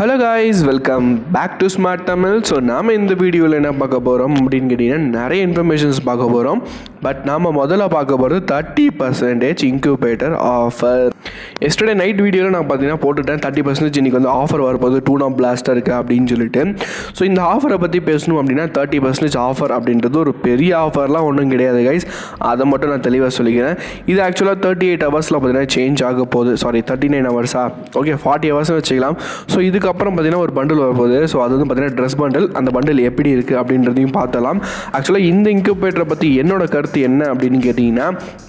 Hello guys welcome back to smart Tamil so நாம் இந்த வீடியோவில் என்ன பார்க்க போகிறோம் அப்படின்னு கேட்டிங்கன்னா நிறைய இன்ஃபர்மேஷன்ஸ் பார்க்க போகிறோம் பட் நாம் முதல்ல பார்க்க போகிறது thirty percentage incubator offer yesterday night வீடியோவில் நான் பார்த்தீங்கன்னா போட்டுட்டேன். தேர்ட்டி பர்சன்டேஜ் இன்றைக்கி வந்து ஆஃபர் வரப்போகுது. டூ நாப் பிளாஸ்டர் இருக்குது அப்படின்னு சொல்லிட்டு. ஸோ இந்த ஆஃபரை பற்றி பேசணும் அப்படின்னா தேர்ட்டி பர்சன்டேஜ் ஆஃபர் அப்படின்றது ஒரு பெரிய ஆஃபர்லாம் ஒன்றும் கிடையாது கைஸ் அதை மட்டும் நான் தெளிவாக சொல்லிக்கிறேன். இது ஆக்சுவலாக தேர்ட்டி எயிட் ஹவர்ஸில் பார்த்தீங்கன்னா சேஞ்ச் ஆக போகுது. சாரி தேர்ட்டி நைன் ஹவர்ஸா ஓகே ஃபார்ட்டி ஹவர்ஸ்னு வச்சுக்கலாம். ஸோ இதுக்கு இதுக்கப்புறம் பார்த்தீங்கன்னா ஒரு பண்டில் வரப்போகுது. ஸோ அது வந்து பார்த்தீங்கன்னா ட்ரெஸ் பண்டில் அந்த பண்டில் எப்படி இருக்குது அப்படின்றதையும் பார்த்தலாம் ஆக்சுவலாக இந்த இன்குபேட்டரை பற்றி என்னோட கருத்து என்ன அப்படின்னு கேட்டிங்கன்னா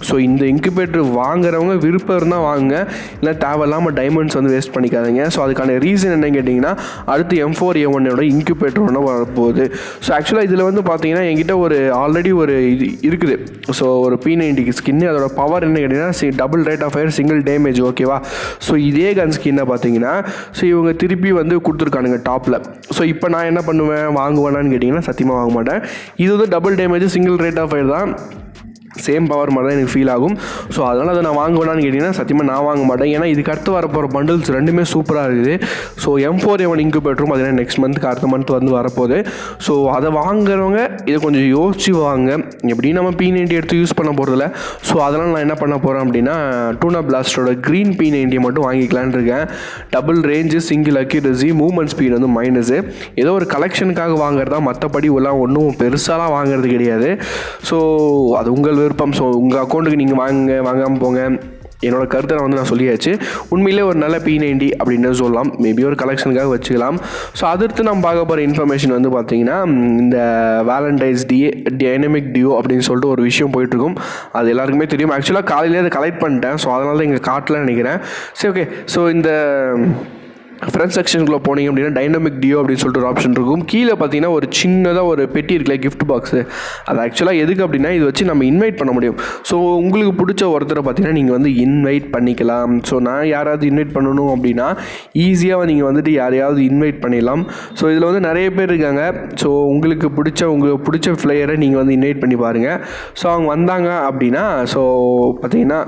ஸோ இந்த இன்குபேட்டர் வாங்குறவங்க விருப்பம் இருந்தால் வாங்குங்க. இல்லை தேவையில்லாமல் டைமண்ட்ஸ் வந்து வேஸ்ட் பண்ணிக்காதீங்க. ஸோ அதுக்கான ரீசன் என்னன்னு கேட்டிங்கன்னா அடுத்து எம் ஃபோர் ஏ ஒன்னோட இன்குபேட்டர் ஒன்று வரப்போகுது. ஸோ ஆக்சுவலாக இதில் வந்து பார்த்தீங்கன்னா என்கிட்ட ஒரு ஆல்ரெடி ஒரு இது இருக்குது. ஸோ ஒரு பி நைன்டிக்கு ஸ்கின்னு அதோட பவர் என்ன கேட்டிங்கன்னா double rate of fire single damage ஓகேவா ஸோ இதே கன் ஸ்கின்னை பார்த்தீங்கன்னா ஸோ இவங்க திருப்பி வந்து கொடுத்துருக்கானுங்க டாப்பில் ஸோ இப்போ நான் என்ன பண்ணுவேன்? வாங்குவேனான்னு கேட்டிங்கன்னா சத்தியமாக வாங்க மாட்டேன். இது வந்து double damage single rate of fire தான். சேம் பவர் மாதிரி தான் எனக்கு ஃபீல் ஆகும். ஸோ அதனால் அதை நான் வாங்குவேனான்னு கேட்டிங்கன்னா சத்தியமாக நான் வாங்க மாட்டேன். ஏன்னா இதுக்கு அடுத்து வரப்போகிற பண்டில்ஸ் ரெண்டுமே சூப்பராக இருக்குது. ஸோ எம் ஃபோர் எவன் இன்குபேட்டரும் பார்த்தீங்கன்னா நெக்ஸ்ட் மந்த்துக்கு அடுத்த மந்த் வந்து வரப்போகுது. ஸோ அதை வாங்குறவங்க இதை கொஞ்சம் யோசிச்சு வாங்க. எப்படியும் நம்ம பி நைன்டி எடுத்து யூஸ் பண்ண போகிறதில்ல ஸோ அதனால் நான் என்ன பண்ண போகிறேன் அப்படின்னா டூனா பிளாஸ்டரோட க்ரீன் பி நைன்டியை மட்டும் வாங்கிக்கலான்னு இருக்கேன். Double range single accuracy movement speed வந்து மைனஸு ஏதோ ஒரு கலெக்ஷனுக்காக வாங்குறதா மற்றபடி எல்லாம் ஒன்றும் பெருசாலாம் வாங்குறது கிடையாது. ஸோ அது உங்கள் விருப்பம். ஸோ உங்கள் அக்கௌண்ட்டுக்கு நீங்கள் வாங்க வாங்காமல் போங்க. என்னோட கருத்தை நான் வந்து நான் சொல்லியாச்சு. உண்மையிலே ஒரு நல்ல பி நைன்டி அப்படின்னு சொல்லலாம். மேபி ஒரு கலெக்ஷனுக்காக வச்சுக்கலாம். ஸோ அடுத்து நம்ம பார்க்க போகிற இன்ஃபர்மேஷன் வந்து பார்த்தீங்கன்னா இந்த வேலண்டைன்ஸ் டே டைனமிக் டியூ அப்படின்னு சொல்லிட்டு ஒரு விஷயம் போயிட்டுருக்கும். அது எல்லாருக்குமே தெரியும். ஆக்சுவலாக காலையிலே அதை கலெக்ட் பண்ணிட்டேன். ஸோ அதனால தான் இங்கே காட்டலன்னு நினைக்கிறேன். சரி ஓகே ஸோ இந்த ஃப்ரெண்ட் செக்ஷனுக்குள்ளே போனீங்க அப்படின்னா டைனமிக் டியோ அப்படின்னு சொல்லிட்டு ஒரு ஆப்ஷன் இருக்கும். கீழே பார்த்தீங்கன்னா ஒரு சின்னதாக ஒரு பெட்டி இருக்குல்ல கிஃப்ட் பாக்ஸு அது ஆக்சுவலாக எதுக்கு அப்படின்னா இது வச்சு நம்ம இன்வைட் பண்ண முடியும். ஸோ உங்களுக்கு பிடிச்ச ஒருத்தரை பார்த்தீங்கன்னா நீங்கள் வந்து இன்வைட் பண்ணிக்கலாம். ஸோ நான் யாராவது இன்வைட் பண்ணணும் அப்படின்னா ஈஸியாக நீங்கள் வந்துட்டு யாரையாவது இன்வைட் பண்ணிடலாம். ஸோ இதில் வந்து நிறைய பேர் இருக்காங்க. ஸோ உங்களுக்கு பிடிச்ச உங்களுக்கு பிடிச்ச பிளேயரை நீங்கள் வந்து இன்வைட் பண்ணி பாருங்கள் ஸோ அவங்க வந்தாங்க அப்படின்னா ஸோ பார்த்தீங்கன்னா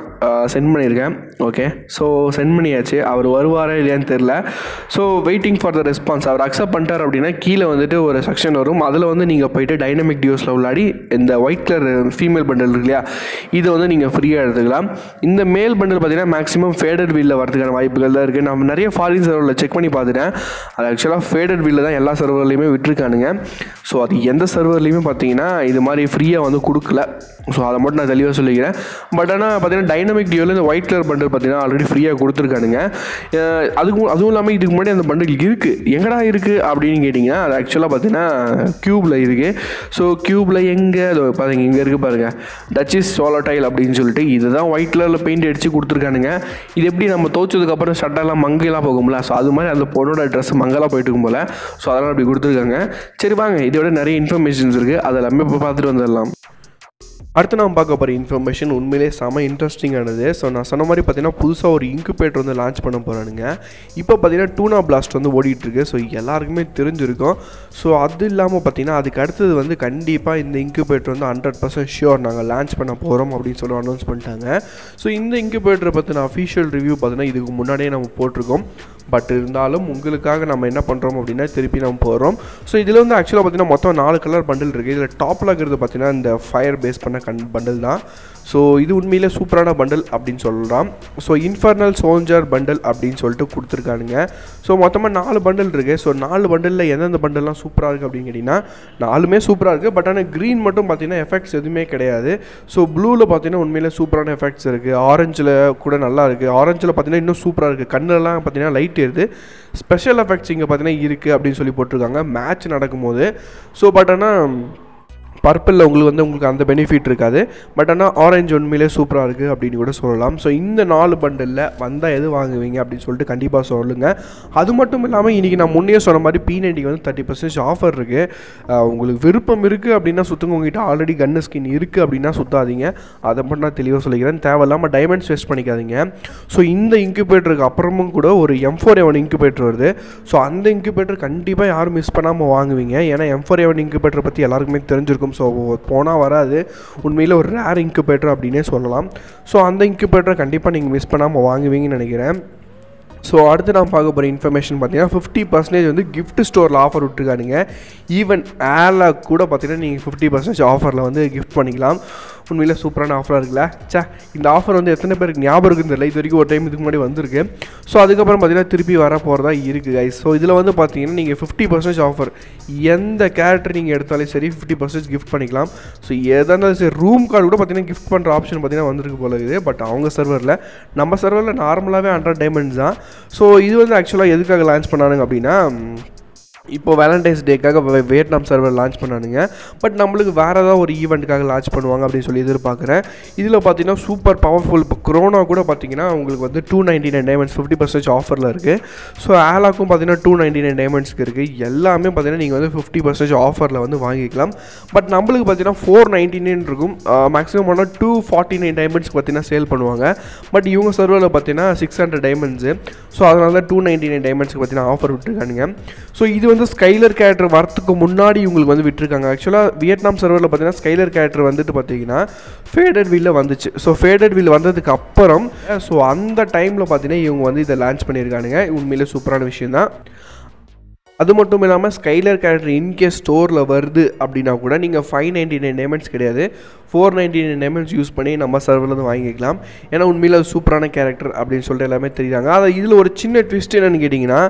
சென்ட் பண்ணியிருக்கேன். ஓகே ஸோ சென்ட் பண்ணியாச்சு. அவர் வருவாரா இல்லையான்னு தெரில so waiting for the response our accept பண்ணிட்டார் அப்படின்னா கீழே வந்துட்டு ஒரு செக்ஷன் வரும். அதில் வந்து நீங்கள் போயிட்டு டைனமிக் டியூஸில் உள்ளாடி இந்த ஒயிட் கலர் ஃபீமேல் பண்டல் இருக்கு இல்லையா இதை வந்து நீங்கள் ஃப்ரீயாக எடுத்துக்கலாம். இந்த மேல் பண்டல் பார்த்தீங்கன்னா மேக்ஸிமம் ஃபேடட் வீலில் வரதுக்கான வாய்ப்புகள் தான் இருக்குது நம்ம நிறைய ஃபாரின் சர்வரில் செக் பண்ணி பார்த்துட்டேன். அது ஆக்சுவலாக ஃபேடட் வீலில் தான் எல்லா சர்வர்லையுமே விட்டுருக்கானுங்க. ஸோ அது எந்த சர்வர்லையுமே பார்த்தீங்கன்னா இது மாதிரி ஃப்ரீயாக வந்து கொடுக்கல. ஸோ அதை மட்டும் நான் தெளிவாக சொல்லிக்கிறேன். பட் ஆனால் பார்த்தீங்கன்னா டைனமிக் டியோவில் இந்த ஒயிட் கலர் பண்டல் பார்த்தீங்கன்னா ஆல்ரெடி ஃப்ரீயாக கொடுத்துருக்கானுங்க. அஹ் அதுக்கும் அதுவும் இல்லாமல் இதுக்கு முன்னாடி அந்த பண்டில் இருக்குது எங்கடா இருக்குது அப்படின்னு கேட்டிங்கன்னா அது ஆக்சுவலாக பார்த்தீங்கன்னா க்யூப்பில் இருக்குது ஸோ க்யூப்பில் எங்கே? அது பாருங்க இங்கே இருக்குது பாருங்கள் சோலோ சோலோடைல் அப்படின்னு சொல்லிட்டு இதுதான் ஒயிட் கலரில் பெயிண்ட் அடித்து கொடுத்துருக்கானுங்க. இது எப்படி நம்ம துவச்சதுக்கப்புறம் சட்டெல்லாம் மங்கெல்லாம் போகும்ல? ஸோ அது மாதிரி அந்த பொண்ணோட ட்ரெஸ் மங்கலாக போயிட்டு இருக்கும் போல். ஸோ அதெல்லாம் அப்படி கொடுத்துருக்காங்க. சரி வாங்க. இதோட நிறைய இன்ஃபர்மேஷன்ஸ் இருக்குது அதெல்லாமே இப்போ பார்த்துட்டு வந்துடலாம். அடுத்து நான் பார்க்க போகிற இன்ஃபர்மேஷன் உண்மையிலே செம இன்ட்ரெஸ்டிங்கானது ஸோ நான் சொன்ன மாதிரி பார்த்தீங்கன்னா புதுசாக ஒரு இன்குபேட்டர் வந்து லான்ச் பண்ண போகிறானுங்க இப்போ பார்த்தீங்கன்னா டூனா பிளாஸ்ட் வந்து ஓடிட்டுருக்கு. ஸோ எல்லாருக்குமே தெரிஞ்சிருக்கும். ஸோ அது இல்லாமல் பார்த்தீங்கன்னா அதுக்கு அடுத்தது வந்து கண்டிப்பாக இந்த இன்குபேட்டர் வந்து ஹண்ட்ரட் பர்சன்ட் ஷியோர் நாங்கள் லான்ச் பண்ண போகிறோம் அப்படின்னு சொல்லி அனௌன்ஸ் பண்ணிட்டாங்க. ஸோ இந்த இன்குபேட்டரை பற்றின அஃபிஷியல் ரிவ்யூ பார்த்தீங்கன்னா இதுக்கு முன்னாடியே நம்ம போட்டிருக்கோம். பட் இருந்தாலும் உங்களுக்காக நம்ம என்ன பண்ணுறோம் அப்படின்னா திருப்பி நம்ம போகிறோம் ஸோ இதில் வந்து ஆக்சுவலாக பார்த்தீங்கன்னா மொத்தம் நாலு கலர் பண்டில் இருக்குது இதில் டாப்பில் இருக்கிறது பார்த்தீங்கன்னா இந்த ஃபயர் பேஸ் பண்ண கண் பண்டில் தான். ஸோ இது உண்மையில் சூப்பரான பண்டில் அப்படின்னு சொல்லலாம். ஸோ இன்ஃபர்னல் சோல்ஜர் பண்டில் அப்படின்னு சொல்லிட்டு கொடுத்துருக்கானுங்க. ஸோ மொத்தமாக நாலு பண்டில் இருக்குது ஸோ நாலு பண்டிலில் எந்தெந்த பண்டில்லாம் சூப்பராக இருக்குது அப்படின்னு கேட்டிங்கன்னா நாலுமே சூப்பராக இருக்குது பட் ஆனால் க்ரீன் மட்டும் பார்த்தீங்கன்னா எஃபெக்ட்ஸ் எதுவுமே கிடையாது. ஸோ ப்ளூவில் பார்த்தீங்கன்னா உண்மையில் சூப்பரான எஃபெக்ட்ஸ் இருக்குது ஆரஞ்சில் கூட நல்லா இருக்குது ஆரஞ்சில் பார்த்தீங்கன்னா இன்னும் சூப்பராக இருக்குது கண்ணெல்லாம் பார்த்தீங்கன்னா லைட் ஏறுது. ஸ்பெஷல் எஃபெக்ட்ஸ் இங்கே பார்த்தீங்கன்னா இருக்குது அப்படின்னு சொல்லி போட்டிருக்காங்க. மேட்ச் நடக்கும்போது. ஸோ பட் ஆனால் பர்பிளில் உங்களுக்கு வந்து உங்களுக்கு அந்த பெனிஃபிட் இருக்காது. பட் ஆனால் ஆரஞ்சு உண்மையிலே சூப்பராக இருக்குது அப்படின்னு கூட சொல்லலாம். ஸோ இந்த நாலு பண்டலில் வந்தால் எது வாங்குவீங்க அப்படின்னு சொல்லிட்டு கண்டிப்பாக சொல்லுங்கள் அது மட்டும் இல்லாமல் இன்றைக்கி நான் முன்னே சொன்ன மாதிரி பி நைன்டிக்கு வந்து தேர்ட்டி பர்சன்டேஜ் ஆஃபர் இருக்குது உங்களுக்கு விருப்பம் இருக்குது அப்படின்னா சுற்றுங்க உங்ககிட்ட ஆல்ரெடி கன்னு ஸ்கின் இருக்குது அப்படின்னா சுற்றாதீங்க அதை மட்டும் நான் தெளிவாக சொல்லிக்கிறேன். தேவையில்லாமல் டைமண்ட்ஸ் வேஸ்ட் பண்ணிக்காதீங்க. ஸோ இந்த இன்குபேட்டருக்கு அப்புறமும் கூட ஒரு எம் ஃபோர் எவன் இன்குபேட்டர் வருது. ஸோ அந்த இன்குபேட்டர் கண்டிப்பாக யாரும் மிஸ் பண்ணாமல் வாங்குவீங்க. ஏன்னா எம் ஃபோர் எவன் இன்குபேட்டரை பற்றி எல்லாருக்குமே தெரிஞ்சிருக்கும். ஸோ போனால் வராது. உண்மையில் ஒரு ரேர் இன்குபேட்டர் அப்படின்னே சொல்லலாம். ஸோ அந்த இன்குபேட்டரை கண்டிப்பாக நீங்கள் மிஸ் பண்ணாமல் வாங்குவீங்கன்னு நினைக்கிறேன். ஸோ அடுத்து நான் பார்க்க போகிற இன்ஃபர்மேஷன் பார்த்தீங்கன்னா ஃபிஃப்டி பர்சன்டேஜ் வந்து கிஃப்ட் ஸ்டோரில் ஆஃபர் விட்டுருக்கானுங்க ஈவன் ஏர்லாக் கூட பார்த்தீங்கன்னா நீங்கள் ஃபிஃப்டி பர்சன்டேஜ் ஆஃபரில் வந்து கிஃப்ட் பண்ணிக்கலாம். உண்மையில் சூப்பரான ஆஃபராக இருக்குல்ல? சே இந்த ஆஃபர் வந்து எத்தனை பேருக்கு ஞாபகம் இருக்குன்னு தெரியல. இது வரைக்கும் ஒரு டைம் இதுக்கு முன்னாடி வந்திருக்கு. ஸோ அதுக்கப்புறம் பார்த்தீங்கன்னா திருப்பி வர போகிறதா இருக்குது கைஸ் ஸோ இதில் வந்து பார்த்தீங்கன்னா நீங்கள் ஃபிஃப்டி பர்சன்டேஜ் ஆஃபர் எந்த கேரக்டர் நீங்கள் எடுத்தாலும் சரி ஃபிஃப்டி பர்சன்டேஜ் கிஃப்ட் பண்ணிக்கலாம். ஸோ எதாக இருந்தாலும் சரி ரூம் கார்டு கூட பார்த்தீங்கன்னா கிஃப்ட் பண்ணுற ஆப்ஷன் பார்த்தீங்கன்னா வந்திருக்கு போல இது பட் அவங்க சர்வரில் நம்ம சர்வரில் நார்மலாகவே ஹண்ட்ரட் டைமண்ட்ஸ் தான். ஸோ இது வந்து ஆக்சுவலாக எதுக்காக லான்ச் பண்ணானுங்க அப்படின்னா இப்போ வேலண்டைன்ஸ் டேக்காக வியட்நாம் சர்வர் லான்ச் பண்ணானுங்க. பட் நம்மளுக்கு வேறு ஏதாவது ஒரு ஈவெண்ட்டுக்காக லான்ச் பண்ணுவாங்க அப்படின்னு சொல்லி எதிர்பார்க்குறேன். இதில் பார்த்தீங்கன்னா சூப்பர் பவர்ஃபுல் இப்போ க்ரோனா கூட பார்த்தீங்கன்னா உங்களுக்கு வந்து two ninety nine diamonds fifty percentage ஆஃபரில் இருக்குது ஸோ ஆலாக்கும் பார்த்தீங்கன்னா டூ நைன்டி நைன் டைமண்ட்ஸ்க்கு இருக்குது எல்லாமே பார்த்தீங்கன்னா நீங்கள் வந்து ஃபிஃப்டி பர்சன்டேஜ் ஆஃபரில் வந்து வாங்கிக்கலாம். பட் நம்மளுக்கு பார்த்தீங்கன்னா ஃபோர் நைன்டி நைன் இருக்கும். மேக்ஸிமம் ஆனால் டூ ஃபார்ட்டி நைன் டைமண்ட்ஸ்க்கு பார்த்தீங்கன்னா சேல் பண்ணுவாங்க. பட் இவங்க சர்வரில் பார்த்தீங்கன்னா சிக்ஸ் ஹண்ட்ரட் டைமண்ட்ஸு ஸோ அதனால தான் டூ நைன்டி நைன் டைமண்ட்ஸ்க்கு பார்த்தீங்கன்னா ஆஃபர் விட்டுருக்கானுங்க. ஸோ இது வந்து ஸ்கைலர் கேரக்டர் வரத்துக்கு முன்னாடி இவங்களுக்கு வந்து விட்டுருக்காங்க. ஆக்சுவலாக வியட்நாம் சர்வரில் பார்த்தீங்கன்னா ஸ்கைலர் கேரக்டர் வந்துட்டு பார்த்தீங்கன்னா ஃபேடட் வீலில் வந்துச்சு. ஸோ ஃபேடட் வீல் வந்ததுக்கு அப்புறம் ஸோ அந்த டைமில் பார்த்தீங்கன்னா இவங்க வந்து இதை லான்ச் பண்ணியிருக்கானுங்க. உண்மையிலே சூப்பரான விஷயம் தான். அது மட்டும் இல்லாமல் ஸ்கைலர் கேரக்டர் இன்கேஸ் ஸ்டோரில் வருது அப்படின்னா கூட நீங்கள் ஃபைவ் நைன்டி நைன் டேமெண்ட்ஸ் கிடையாது. ஃபோர் நைன்டி நைன் எம்எல்ஸ் யூஸ் பண்ணி நம்ம சர்வர்லேருந்து வந்து வாங்கிக்கலாம். ஏன்னா உண்மையில் அது சூப்பரான கேரக்டர் அப்படின்னு சொல்லிட்டு எல்லாமே தெரியுறாங்க. அதை இதில் ஒரு சின்ன ட்விஸ்ட் என்னன்னு கேட்டிங்கன்னா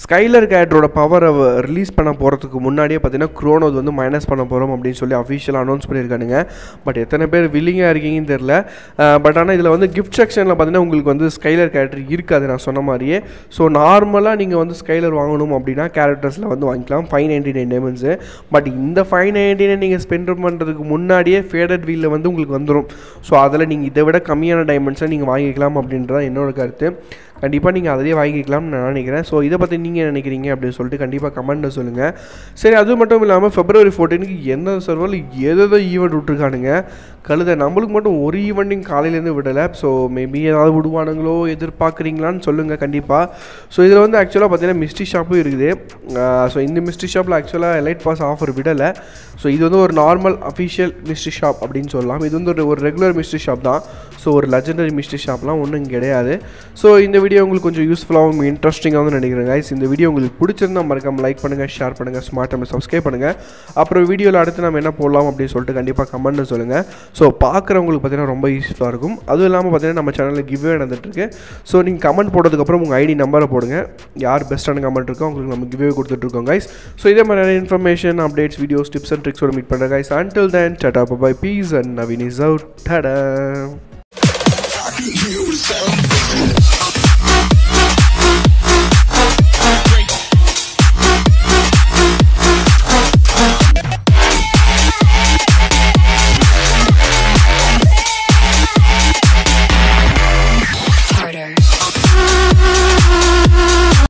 ஸ்கைலர் கேரக்டரோட பவரை ரிலீஸ் பண்ண போகிறதுக்கு முன்னாடியே பார்த்தீங்கன்னா க்ரோனோது வந்து மைனஸ் பண்ண போகிறோம் அப்படின்னு சொல்லி அஃபிஷியலாக அனௌன்ஸ் பண்ணியிருக்கானுங்க. பட் எத்தனை பேர் வில்லிங்காக இருக்கீங்கன்னு தெரில பட் ஆனால் இதில் வந்து கிஃப்ட் செக்ஷனில் பார்த்தீங்கன்னா உங்களுக்கு வந்து ஸ்கைலர் கேரக்டர் இருக்காது நான் சொன்ன மாதிரியே. ஸோ நார்மலாக நீங்கள் வந்து ஸ்கைலர் வாங்கணும் அப்படின்னா கேரக்டர்ஸில் வந்து வாங்கிக்கலாம். Five ninety nine diamonds but இந்த ஃபைவ் நைன்டி நைன் நீங்கள் ஸ்பெண்ட் பண்ணுறதுக்கு முன்னாடியே ஃபேடட் வீலில் வந்து உங்களுக்கு வந்துடும் ஸோ அதில் நீங்கள் இதை விட கம்மியான டைமண்ட்ஸை நீங்கள் வாங்கிக்கலாம் அப்படின்றதான் என்னோட கருத்து. கண்டிப்பாக நீங்கள் அதிலே வாங்கிக்கலாம்னு நான் நினைக்கிறேன். ஸோ இதை பற்றி நீங்கள் நினைக்கிறீங்க அப்படின்னு சொல்லிட்டு கண்டிப்பாக கமெண்ட்டில் சொல்லுங்கள் சரி அது மட்டும் இல்லாமல் ஃபெப்ரவரி ஃபோர்டீனுக்கு எந்த சர்வரில் எதோ ஈவெண்ட் விட்ருக்கானுங்க கழுத நம்மளுக்கு மட்டும் ஒரு ஈவெண்ட்டையும் காலையிலேருந்து விடலை. ஸோ மேபி ஏதாவது விடுவானுங்களோ எதிர்பார்க்குறீங்களான்னு சொல்லுங்கள் கண்டிப்பாக ஸோ இதில் வந்து ஆக்சுவலாக பார்த்தீங்கன்னா மிஸ்ட்ரி ஷாப்பும் இருக்குது. ஸோ இந்த மிஸ்ட்ரி ஷாப்பில் ஆக்சுவலாக எலைட் பாஸ் ஆஃபர் விடலை. ஸோ இது வந்து ஒரு நார்மல் அஃபிஷியல் மிஸ்ட்ரி ஷாப் அப்படின்னு சொல்லலாம். இது வந்து ஒரு ஒரு ரெகுலர் மிஸ்ட்ரி ஷாப் தான். ஸோ ஒரு லெஜண்டரி மிஸ்ட்ரி ஷாப்லாம் ஒன்றும் கிடையாது. ஸோ இந்த வீடியோ உங்களுக்கு கொஞ்சம் யூஸ்ஃபுல்லாகவும் இன்ட்ரெஸ்டிங்காகவும் நினைக்கிறேன் கைஸ் இந்த வீடியோ உங்களுக்கு பிடிச்சிருந்தா மறக்காம லைக் பண்ணுங்கள் ஷேர் பண்ணுங்கள் ஸ்மார்ட் நம்ம சப்ஸ்கிரைப் பண்ணுங்கள் அப்புறம் வீடியோவில் அடுத்து நம்ம என்ன போடலாம் அப்படின்னு சொல்லிட்டு கண்டிப்பாக கமெண்ட்னு சொல்லுங்கள் ஸோ பார்க்குறவங்களுக்கு பார்த்தீங்கன்னா ரொம்ப யூஸ்ஃபுல்லாக இருக்கும். அதுவும் இல்லாமல் பார்த்தீங்கன்னா நம்ம சேனலில் கிவ்வே நடந்துட்டுருக்கு. ஸோ நீங்கள் கமெண்ட் போட்டதுக்கப்புறம் உங்கள் ஐடி நம்பரை போடுங்க. யார் பெஸ்ட்டான கமெண்ட் இருக்கோ உங்களுக்கு நம்ம கிவ்வே கொடுத்துட்ருக்கோம் கைஸ் ஸோ இதே மாதிரியான information updates videos tips and ட்ரிக்ஸோட meet பண்ணுறேன் guys until then tata bye peace and Naveen is out tata